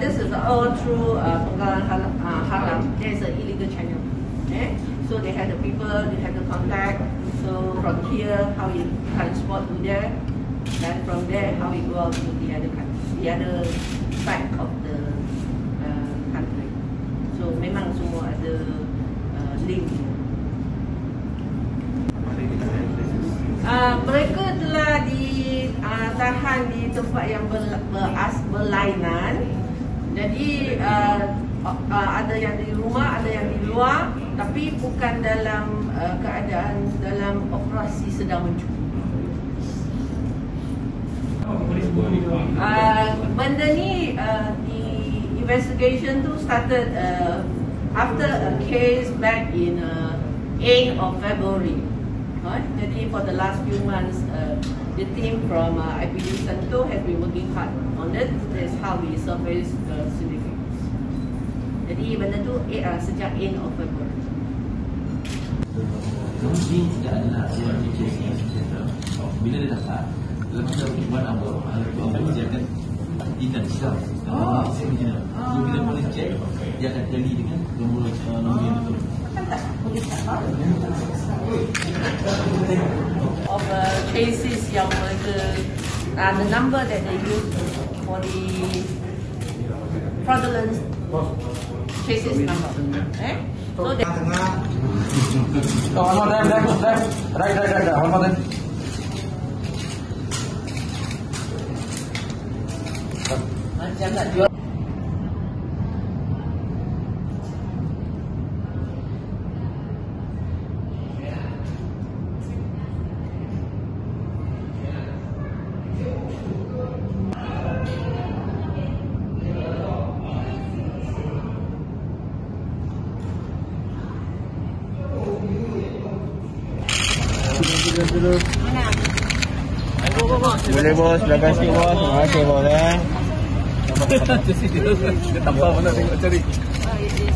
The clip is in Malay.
this is all through uh, Penggalan Haram. Uh, Haram. There is an illegal channel. Eh? So they had the people, they had the contact. So from here, how you transport to there, and from there, how we go out to the other the other side of the uh, country. So memang semua ada uh, link. Uh, mereka telah ditahan uh, di tempat yang ber, beras, berlainan. Jadi uh, uh, ada yang di rumah, ada yang di luar, tapi bukan dalam uh, keadaan dalam operasi sedang mencuri. Uh, benda ni uh, the investigation tu started uh, after a case back in uh, 8 of February. Right? Jadi for the last few months, uh, the team from uh, IPD Santo has been working hard on it. That's how we surface the syndicates. Jadi benda tu eh, uh, sejak 8 of February. Mungkin tidak adalah dia fikir yang Bila dia dapat, lepas dia buat apa, dia akan tinggal di Islam. Oh, so bila polis check, dia akan tally dengan nombor uh, nombor yang betul. Of uh, cases yang mereka uh, the number that they use for the fraudulent cases number. Eh? So that Oh, one more time, left, left. Right, right, right, right. One more time. macam nak jual Boleh bos, belakang sikit bos. Terima kasih bos eh. Dia tanpa mana tengok cari. is